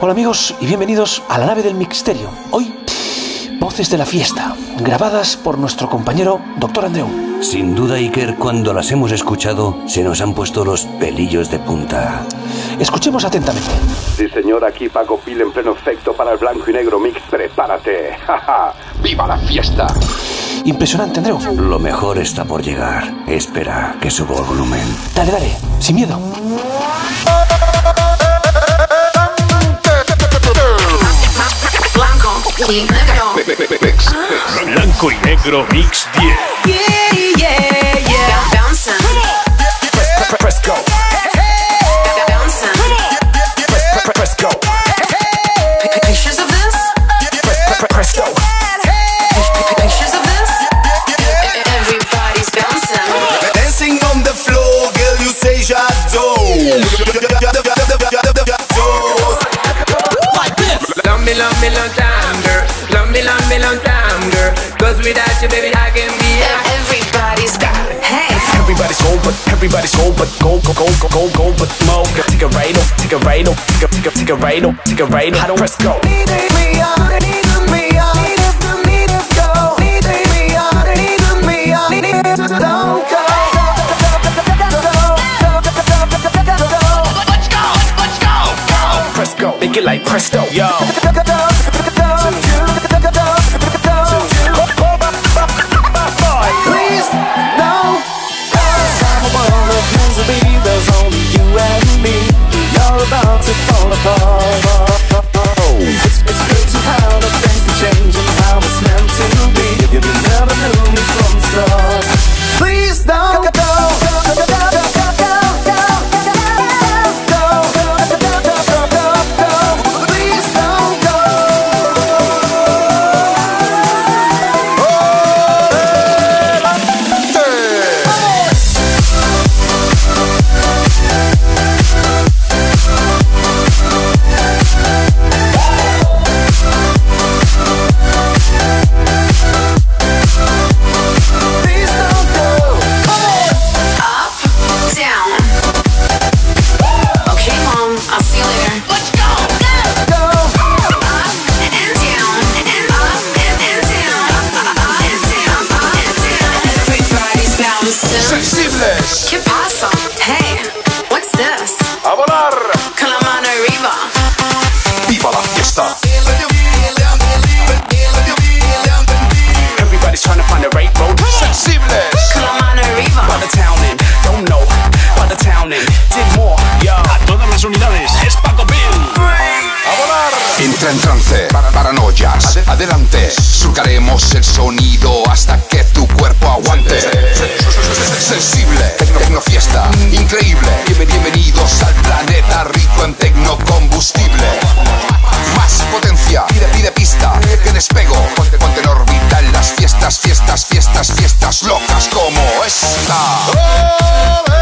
Hola amigos y bienvenidos a la nave del Mixterio. Hoy, voces de la fiesta, grabadas por nuestro compañero Doctor Andreu. Sin duda, Iker, cuando las hemos escuchado, se nos han puesto los pelillos de punta. Escuchemos atentamente. Sí, señor, aquí Paco Pil en pleno efecto para el blanco y negro mix. Prepárate. ¡Ja, viva la fiesta! Impresionante, Andreu. Lo mejor está por llegar. Espera que subo el volumen. Dale, dale, sin miedo. Blanco y negro. Mix 10. go but go go go go go go but smoke. Take a right off, take a right off, take a take a take a right off, take a right off. I don't press go. Need me up, need me up, need me, need me go. Need me up, need me up, need me don't go. Let's go, make it like presto, yo. About to fall apart. Sensibles. ¿Qué pasa? Hey, what's this? ¡A volar! Come on arriba. ¡Viva la fiesta! Everybody's trying to find the right road. Sensibles. Come on arriba. By the town in, don't know. By the town in, did more, yo. A todas las unidades, es Paco Bill. Entra en trance, para paranoias, Ade- adelante, surcaremos el sonido hasta que tu cuerpo aguante. Sensible, tecno, tecnofiesta, increíble. Bienven- bienvenidos al planeta rico en tecnocombustible. Más potencia, pide, pide pista, que despego. Ponte, ponte en órbita las fiestas, fiestas, fiestas, fiestas locas como esta.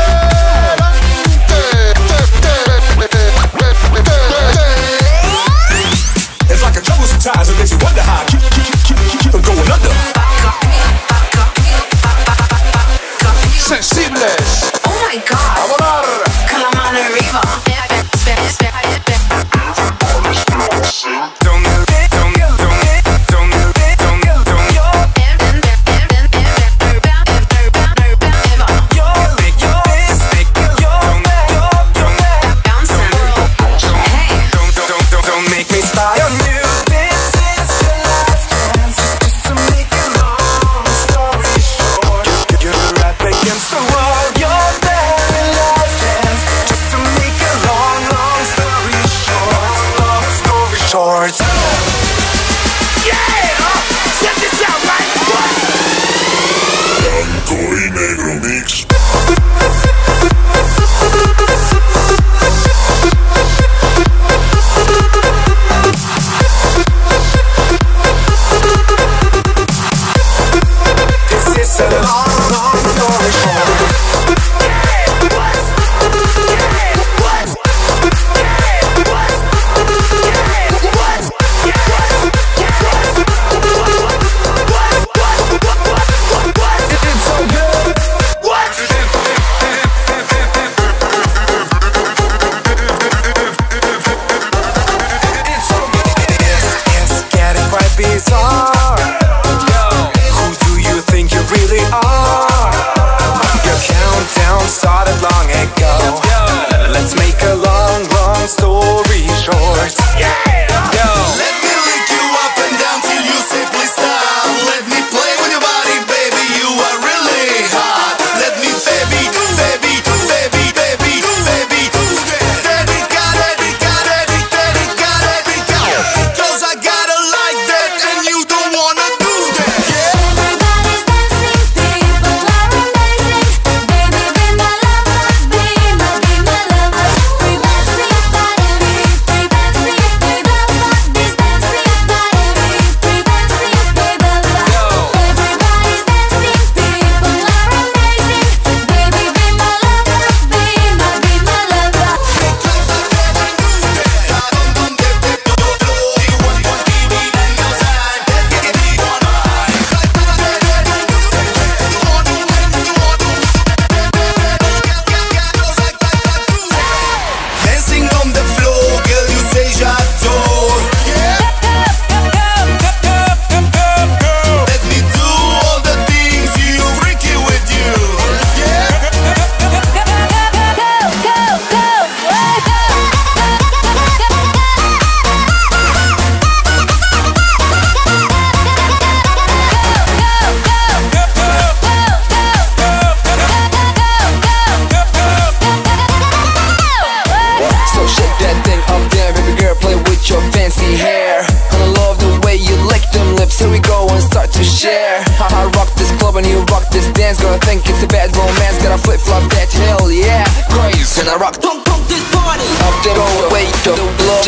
curly hair. I love the way you lick them lips. Here we go and start to share. I, rock this club and you rock this dance. Girl, I think it's a bad romance. Gotta flip-flop that hell yeah. Crazy. And I rock Don't pump this party? Up the road, wake up The blood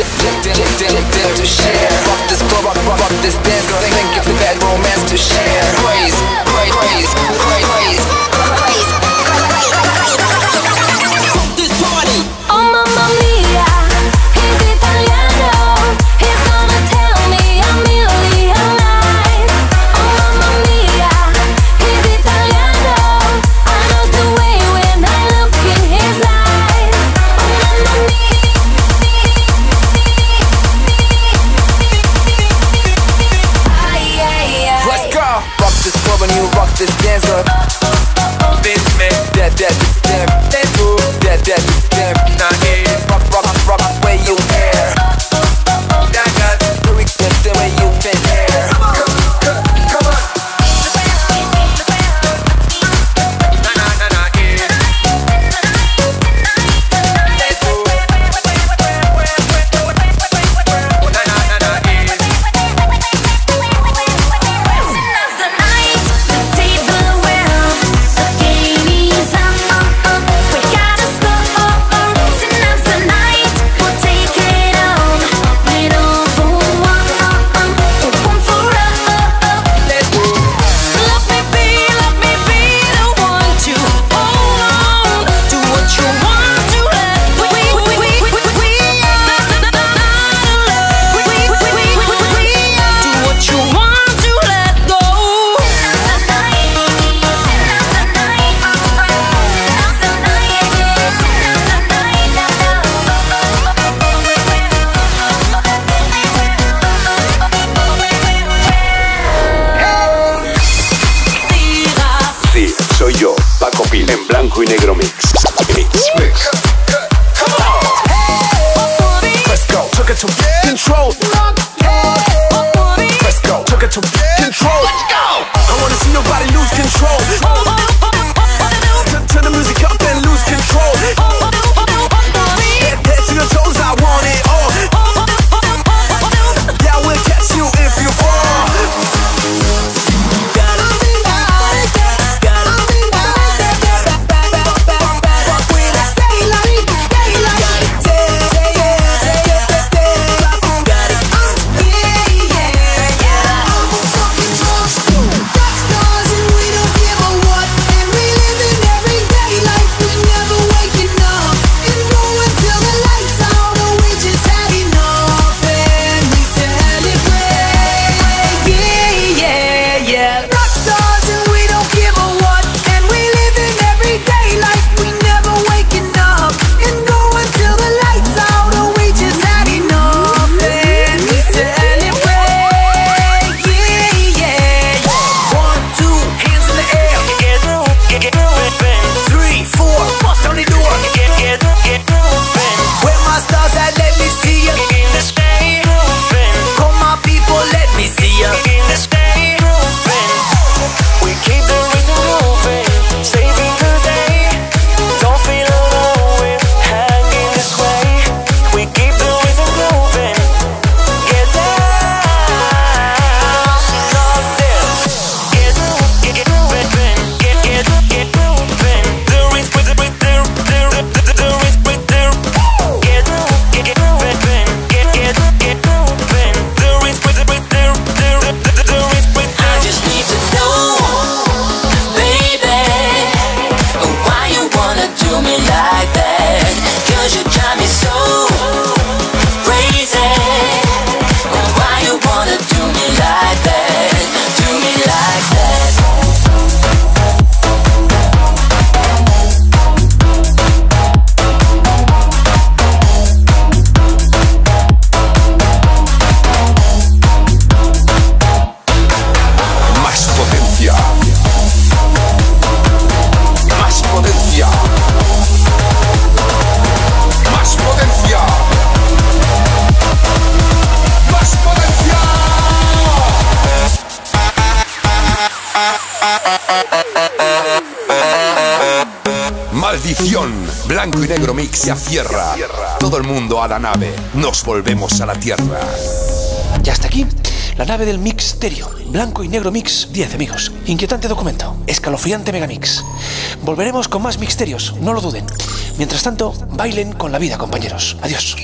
Dare to share. Rock this club, rock, rock, this dance. Girl, I think it's a bad romance to share. Crazy. to do me like that. Cause you got me so Blanco y Negro Mix se afierra. Todo el mundo a la nave. Nos volvemos a la tierra. Ya hasta aquí. La nave del Mixterio. Blanco y negro mix 10, amigos. Inquietante documento. Escalofriante megamix. Volveremos con más mixterios, no lo duden. Mientras tanto, bailen con la vida, compañeros. Adiós.